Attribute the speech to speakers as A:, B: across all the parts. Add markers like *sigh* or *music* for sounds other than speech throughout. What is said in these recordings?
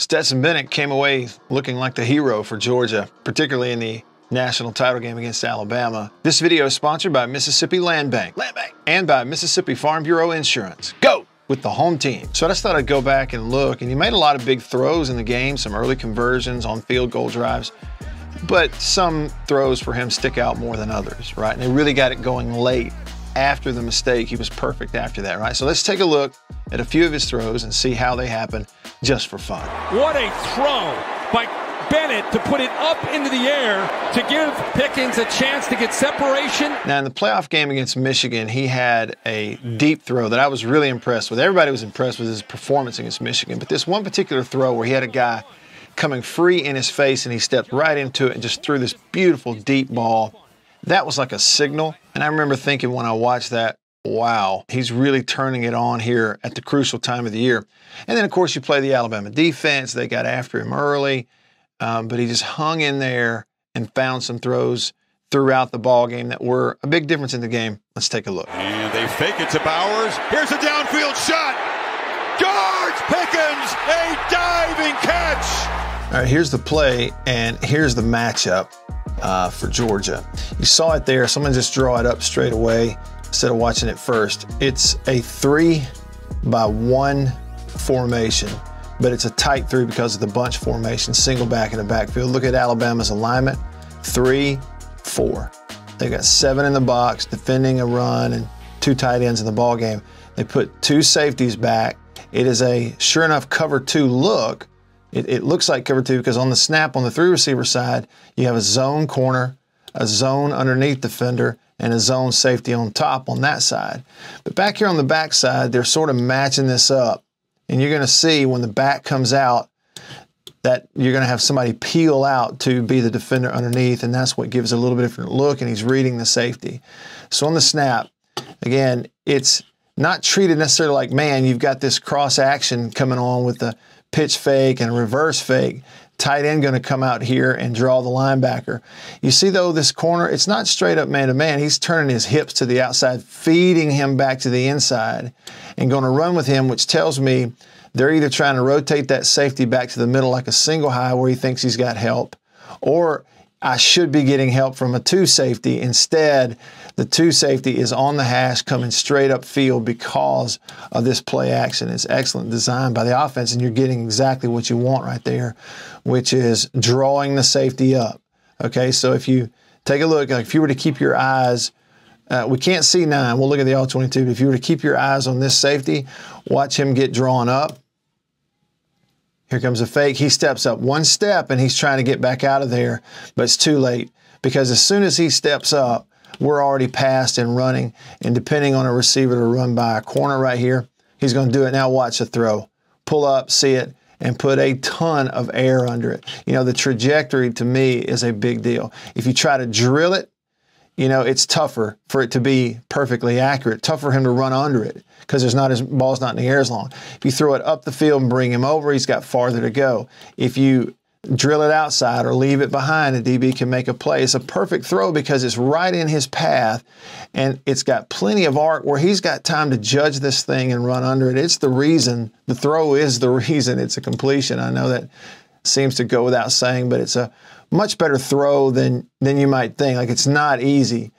A: Stetson Bennett came away looking like the hero for Georgia, particularly in the national title game against Alabama. This video is sponsored by Mississippi Land Bank, Land Bank, and by Mississippi Farm Bureau Insurance. Go! With the home team. So I just thought I'd go back and look, and he made a lot of big throws in the game, some early conversions on field goal drives, but some throws for him stick out more than others, right? And they really got it going late after the mistake. He was perfect after that, right? So let's take a look at a few of his throws and see how they happen just for fun.
B: What a throw by Bennett to put it up into the air to give Pickens a chance to get separation.
A: Now, in the playoff game against Michigan, he had a deep throw that I was really impressed with. Everybody was impressed with his performance against Michigan, but this one particular throw where he had a guy coming free in his face and he stepped right into it and just threw this beautiful deep ball. That was like a signal. And I remember thinking when I watched that, wow, he's really turning it on here at the crucial time of the year. And then, of course, you play the Alabama defense. They got after him early. Um, but he just hung in there and found some throws throughout the ball game that were a big difference in the game. Let's take a look.
C: And they fake it to Bowers. Here's a downfield shot. George Pickens, a diving catch.
A: All right, here's the play, and here's the matchup uh, for Georgia. You saw it there. Someone just draw it up straight away instead of watching it first. It's a three by one formation but it's a tight three because of the bunch formation, single back in the backfield. Look at Alabama's alignment, three, four. They got seven in the box, defending a run and two tight ends in the ball game. They put two safeties back. It is a sure enough cover two look. It, it looks like cover two because on the snap on the three receiver side, you have a zone corner, a zone underneath defender, and a zone safety on top on that side. But back here on the back side, they're sort of matching this up and you're going to see when the back comes out that you're going to have somebody peel out to be the defender underneath, and that's what gives a little bit different look, and he's reading the safety. So on the snap, again, it's not treated necessarily like, man, you've got this cross action coming on with the pitch fake and reverse fake tight end going to come out here and draw the linebacker. You see, though, this corner, it's not straight up man to man. He's turning his hips to the outside, feeding him back to the inside, and going to run with him, which tells me they're either trying to rotate that safety back to the middle like a single high where he thinks he's got help, or I should be getting help from a two safety. Instead, the two safety is on the hash coming straight up field because of this play action. It's excellent design by the offense, and you're getting exactly what you want right there, which is drawing the safety up. Okay, so if you take a look, like if you were to keep your eyes, uh, we can't see nine, we'll look at the all 22, but if you were to keep your eyes on this safety, watch him get drawn up here comes a fake. He steps up one step and he's trying to get back out of there, but it's too late because as soon as he steps up, we're already past and running. And depending on a receiver to run by a corner right here, he's going to do it. Now watch the throw. Pull up, see it, and put a ton of air under it. You know, the trajectory to me is a big deal. If you try to drill it, you know, it's tougher for it to be perfectly accurate, tough for him to run under it because there's not his ball's not in the air as long. If you throw it up the field and bring him over, he's got farther to go. If you drill it outside or leave it behind, a DB can make a play. It's a perfect throw because it's right in his path and it's got plenty of arc where he's got time to judge this thing and run under it. It's the reason, the throw is the *laughs* reason it's a completion. I know that seems to go without saying, but it's a much better throw than, than you might think. Like it's not easy.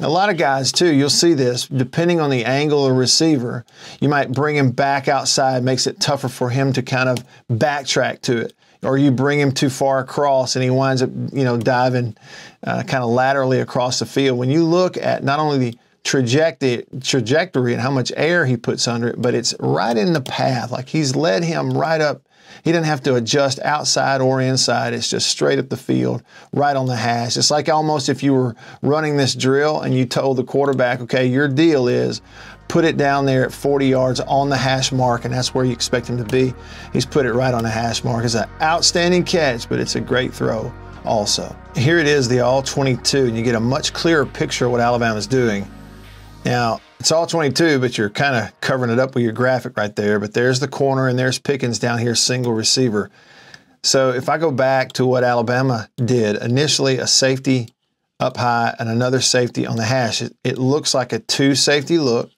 A: A lot of guys, too, you'll see this, depending on the angle of receiver, you might bring him back outside, makes it tougher for him to kind of backtrack to it. Or you bring him too far across and he winds up, you know, diving uh, kind of laterally across the field. When you look at not only the trajectory, trajectory and how much air he puts under it, but it's right in the path. Like he's led him right up he didn't have to adjust outside or inside. It's just straight up the field, right on the hash. It's like almost if you were running this drill and you told the quarterback, okay, your deal is put it down there at 40 yards on the hash mark, and that's where you expect him to be. He's put it right on the hash mark. It's an outstanding catch, but it's a great throw also. Here it is, the all 22, and you get a much clearer picture of what Alabama's doing. Now, it's all 22, but you're kind of covering it up with your graphic right there. But there's the corner, and there's Pickens down here, single receiver. So if I go back to what Alabama did, initially a safety up high and another safety on the hash, it, it looks like a two safety look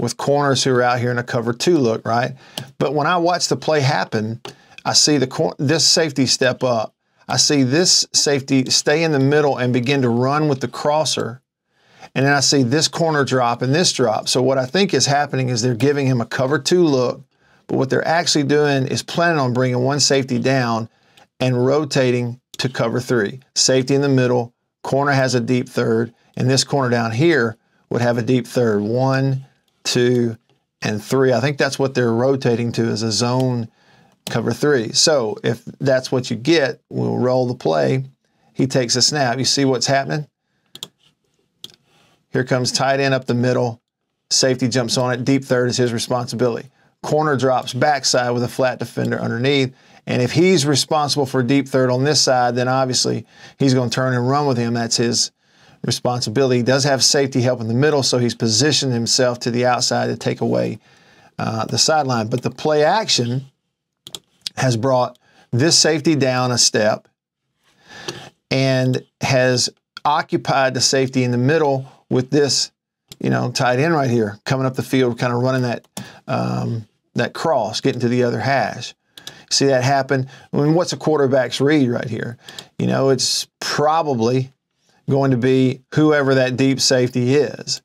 A: with corners who are out here in a cover two look, right? But when I watch the play happen, I see the this safety step up. I see this safety stay in the middle and begin to run with the crosser. And then I see this corner drop and this drop. So what I think is happening is they're giving him a cover two look, but what they're actually doing is planning on bringing one safety down and rotating to cover three. Safety in the middle, corner has a deep third, and this corner down here would have a deep third. One, two, and three. I think that's what they're rotating to is a zone cover three. So if that's what you get, we'll roll the play. He takes a snap. You see what's happening? Here comes tight end up the middle. Safety jumps on it. Deep third is his responsibility. Corner drops backside with a flat defender underneath. And if he's responsible for deep third on this side, then obviously he's going to turn and run with him. That's his responsibility. He does have safety help in the middle, so he's positioned himself to the outside to take away uh, the sideline. But the play action has brought this safety down a step and has occupied the safety in the middle with this, you know, tight end right here coming up the field, kind of running that um, that cross, getting to the other hash. See that happen? I mean, what's a quarterback's read right here? You know, it's probably going to be whoever that deep safety is.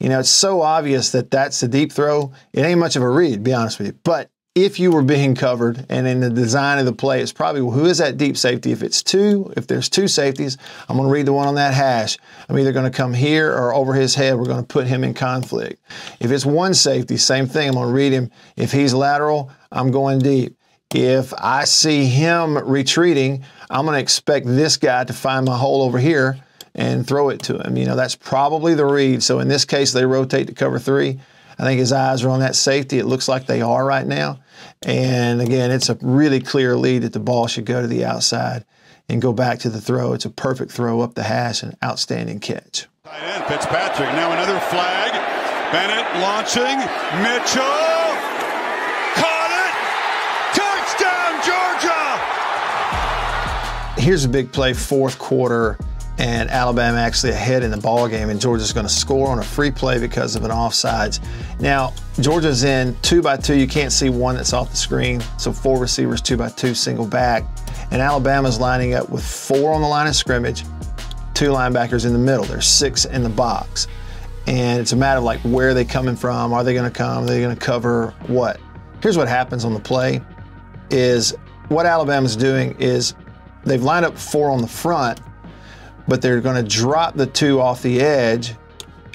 A: You know, it's so obvious that that's the deep throw. It ain't much of a read, be honest with you. But if you were being covered and in the design of the play, it's probably well, who is that deep safety? If it's two, if there's two safeties, I'm going to read the one on that hash. I'm either going to come here or over his head. We're going to put him in conflict. If it's one safety, same thing. I'm going to read him. If he's lateral, I'm going deep. If I see him retreating, I'm going to expect this guy to find my hole over here and throw it to him. You know, that's probably the read. So in this case, they rotate to cover three. I think his eyes are on that safety. It looks like they are right now. And again, it's a really clear lead that the ball should go to the outside and go back to the throw. It's a perfect throw up the hash and outstanding catch.
C: Tight end Fitzpatrick. Now another flag. Bennett launching. Mitchell. Caught
A: it. Touchdown, Georgia. Here's a big play, fourth quarter and Alabama actually ahead in the ball game, and Georgia's going to score on a free play because of an offsides. Now, Georgia's in two by two. You can't see one that's off the screen, so four receivers, two by two, single back. And Alabama's lining up with four on the line of scrimmage, two linebackers in the middle. There's six in the box. And it's a matter of like where are they coming from? Are they going to come? Are they going to cover what? Here's what happens on the play is what Alabama's doing is they've lined up four on the front but they're going to drop the two off the edge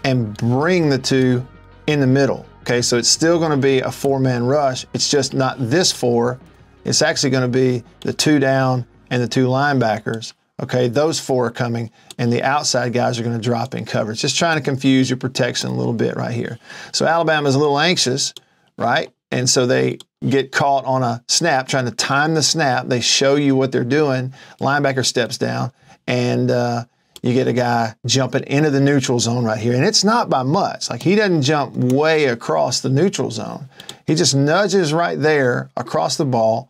A: and bring the two in the middle. Okay, so it's still going to be a four-man rush. It's just not this four. It's actually going to be the two down and the two linebackers. Okay, those four are coming, and the outside guys are going to drop in coverage. Just trying to confuse your protection a little bit right here. So Alabama's a little anxious, right? And so they get caught on a snap, trying to time the snap. They show you what they're doing. Linebacker steps down and uh, you get a guy jumping into the neutral zone right here. And it's not by much. Like he doesn't jump way across the neutral zone. He just nudges right there across the ball.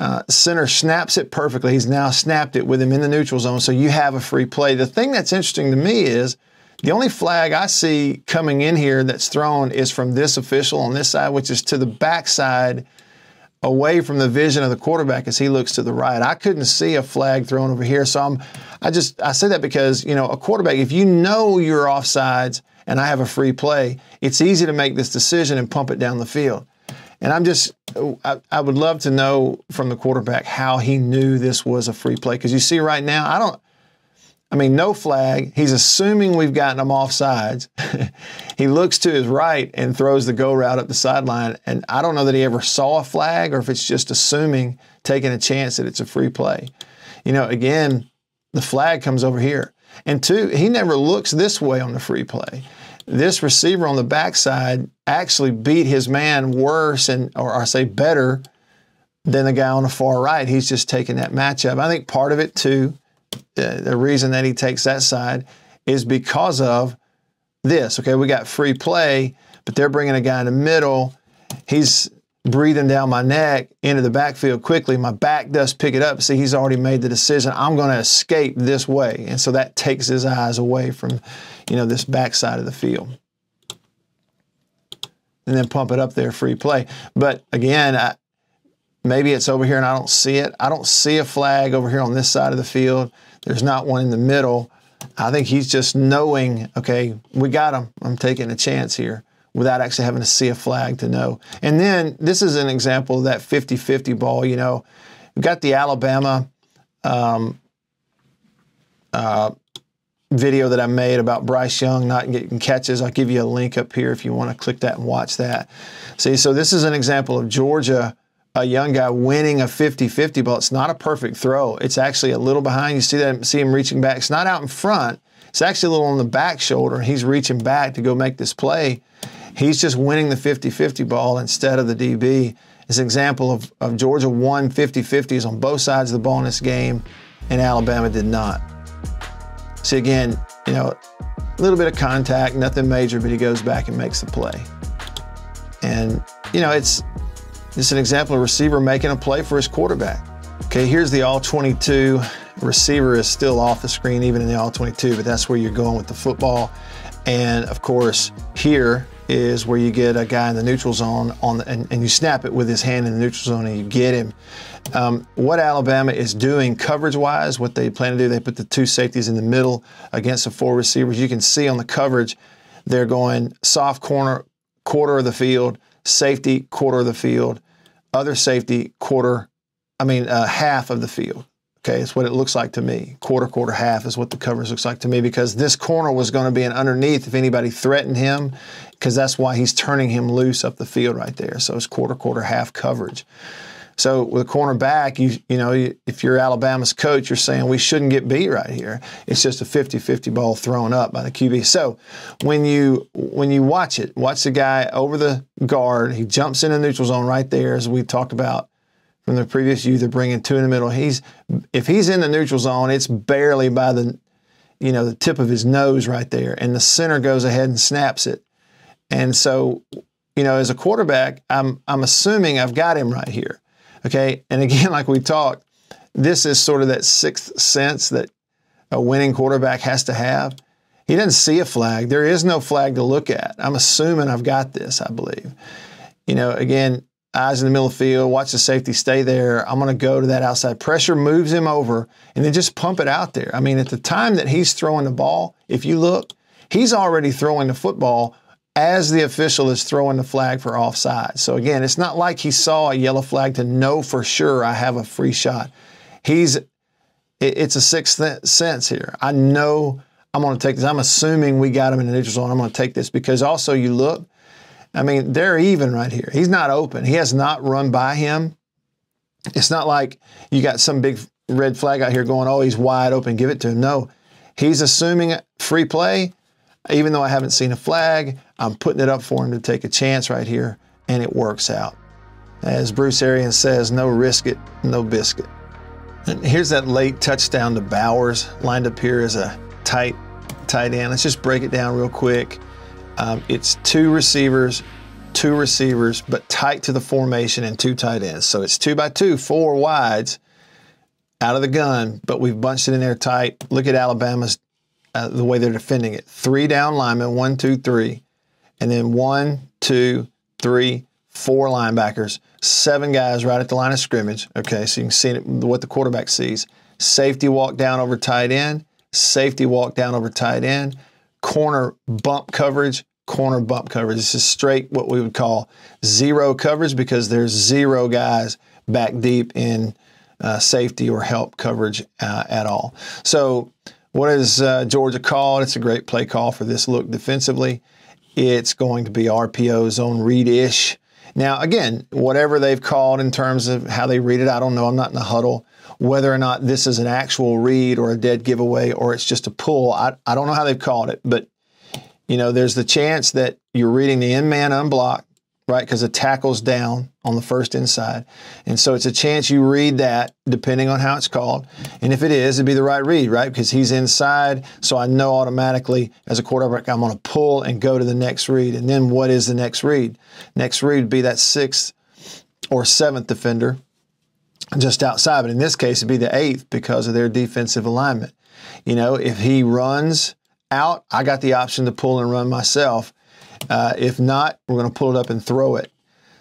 A: Uh, center snaps it perfectly. He's now snapped it with him in the neutral zone, so you have a free play. The thing that's interesting to me is the only flag I see coming in here that's thrown is from this official on this side, which is to the backside away from the vision of the quarterback as he looks to the right. I couldn't see a flag thrown over here. So I'm, I just, I say that because, you know, a quarterback, if you know you're offsides and I have a free play, it's easy to make this decision and pump it down the field. And I'm just, I, I would love to know from the quarterback how he knew this was a free play. Because you see right now, I don't, I mean, no flag. He's assuming we've gotten him off sides. *laughs* he looks to his right and throws the go route up the sideline. And I don't know that he ever saw a flag or if it's just assuming, taking a chance that it's a free play. You know, again, the flag comes over here. And two, he never looks this way on the free play. This receiver on the backside actually beat his man worse and, or I say better than the guy on the far right. He's just taking that matchup. I think part of it too the reason that he takes that side is because of this. Okay, we got free play, but they're bringing a guy in the middle. He's breathing down my neck into the backfield quickly. My back does pick it up. See, he's already made the decision. I'm going to escape this way, and so that takes his eyes away from, you know, this backside of the field. And then pump it up there, free play. But again, I, maybe it's over here and I don't see it. I don't see a flag over here on this side of the field. There's not one in the middle. I think he's just knowing, okay, we got him. I'm taking a chance here without actually having to see a flag to know. And then this is an example of that 50 50 ball. You know, we've got the Alabama um, uh, video that I made about Bryce Young not getting catches. I'll give you a link up here if you want to click that and watch that. See, so this is an example of Georgia, a young guy winning a 50-50 ball. It's not a perfect throw. It's actually a little behind. You see that, see him reaching back. It's not out in front. It's actually a little on the back shoulder. He's reaching back to go make this play. He's just winning the 50-50 ball instead of the DB. It's an example of, of Georgia won 50-50s on both sides of the ball in this game, and Alabama did not. See, again, you know, a little bit of contact, nothing major, but he goes back and makes the play. And, you know, it's it's an example of a receiver making a play for his quarterback. Okay, here's the all 22. Receiver is still off the screen, even in the all 22, but that's where you're going with the football. And of course, here is where you get a guy in the neutral zone on the, and, and you snap it with his hand in the neutral zone and you get him. Um, what Alabama is doing coverage-wise, what they plan to do, they put the two safeties in the middle against the four receivers. You can see on the coverage, they're going soft corner, quarter of the field, safety, quarter of the field, other safety, quarter, I mean, uh, half of the field. Okay, it's what it looks like to me. Quarter, quarter, half is what the coverage looks like to me because this corner was going to be an underneath if anybody threatened him, because that's why he's turning him loose up the field right there. So it's quarter, quarter, half coverage. So with a cornerback, you you know, if you're Alabama's coach, you're saying we shouldn't get beat right here. It's just a 50-50 ball thrown up by the QB. So when you when you watch it, watch the guy over the guard. He jumps in the neutral zone right there, as we talked about from the previous view. They're bringing two in the middle. He's if he's in the neutral zone, it's barely by the you know the tip of his nose right there, and the center goes ahead and snaps it. And so, you know, as a quarterback, I'm I'm assuming I've got him right here. Okay. And again, *laughs* like we talked, this is sort of that sixth sense that a winning quarterback has to have. He doesn't see a flag. There is no flag to look at. I'm assuming I've got this, I believe. You know, again, eyes in the middle of the field, watch the safety stay there. I'm going to go to that outside. Pressure moves him over and then just pump it out there. I mean, at the time that he's throwing the ball, if you look, he's already throwing the football as the official is throwing the flag for offside. So again, it's not like he saw a yellow flag to know for sure I have a free shot. He's it's a sixth sense here. I know I'm going to take this. I'm assuming we got him in the neutral zone. I'm going to take this because also you look, I mean, they're even right here. He's not open. He has not run by him. It's not like you got some big red flag out here going, oh, he's wide open, give it to him. No, he's assuming free play even though I haven't seen a flag, I'm putting it up for him to take a chance right here, and it works out. As Bruce Arians says, no risk it, no biscuit. And here's that late touchdown to Bowers, lined up here as a tight tight end. Let's just break it down real quick. Um, it's two receivers, two receivers, but tight to the formation and two tight ends. So it's two by two, four wides out of the gun, but we've bunched it in there tight. Look at Alabama's uh, the way they're defending it. Three down linemen, one, two, three, and then one, two, three, four linebackers, seven guys right at the line of scrimmage. Okay, so you can see what the quarterback sees. Safety walk down over tight end, safety walk down over tight end, corner bump coverage, corner bump coverage. This is straight what we would call zero coverage because there's zero guys back deep in uh, safety or help coverage uh, at all. So what is uh, Georgia called? It's a great play call for this look defensively. It's going to be RPO zone read ish. Now, again, whatever they've called in terms of how they read it, I don't know. I'm not in the huddle. Whether or not this is an actual read or a dead giveaway or it's just a pull, I, I don't know how they've called it. But, you know, there's the chance that you're reading the in man unblocked right? Because the tackle's down on the first inside. And so it's a chance you read that depending on how it's called. And if it is, it'd be the right read, right? Because he's inside. So I know automatically as a quarterback, I'm going to pull and go to the next read. And then what is the next read? Next read would be that sixth or seventh defender just outside. But in this case, it'd be the eighth because of their defensive alignment. You know, if he runs out, I got the option to pull and run myself. Uh, if not, we're going to pull it up and throw it.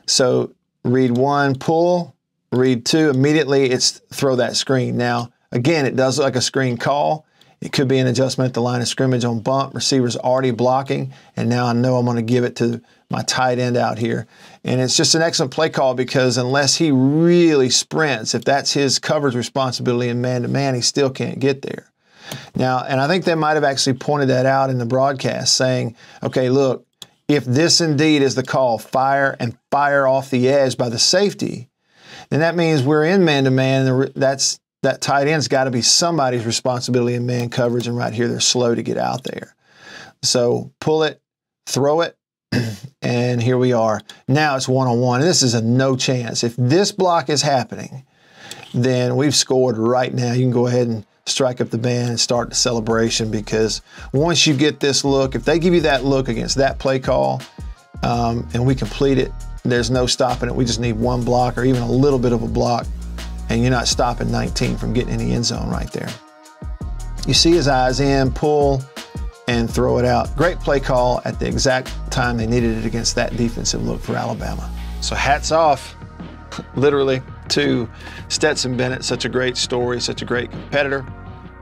A: So read one, pull, read two, immediately it's throw that screen. Now, again, it does look like a screen call. It could be an adjustment at the line of scrimmage on bump. Receiver's already blocking, and now I know I'm going to give it to my tight end out here. And it's just an excellent play call because unless he really sprints, if that's his coverage responsibility in man to man, he still can't get there. Now, and I think they might have actually pointed that out in the broadcast, saying, okay, look, if this indeed is the call, fire and fire off the edge by the safety, then that means we're in man to man. That's that tight end's got to be somebody's responsibility in man coverage, and right here they're slow to get out there. So pull it, throw it, *clears throat* and here we are. Now it's one on one. This is a no chance. If this block is happening, then we've scored right now. You can go ahead and strike up the band and start the celebration because once you get this look, if they give you that look against that play call um, and we complete it, there's no stopping it. We just need one block or even a little bit of a block, and you're not stopping 19 from getting in the end zone right there. You see his eyes in, pull, and throw it out. Great play call at the exact time they needed it against that defensive look for Alabama. So hats off, *laughs* literally, to Stetson Bennett. Such a great story, such a great competitor.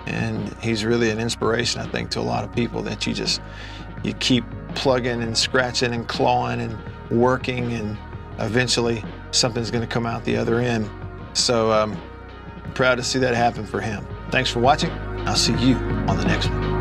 A: And he's really an inspiration, I think, to a lot of people that you just, you keep plugging and scratching and clawing and working and eventually something's going to come out the other end. So um, proud to see that happen for him. Thanks for watching. I'll see you on the next one.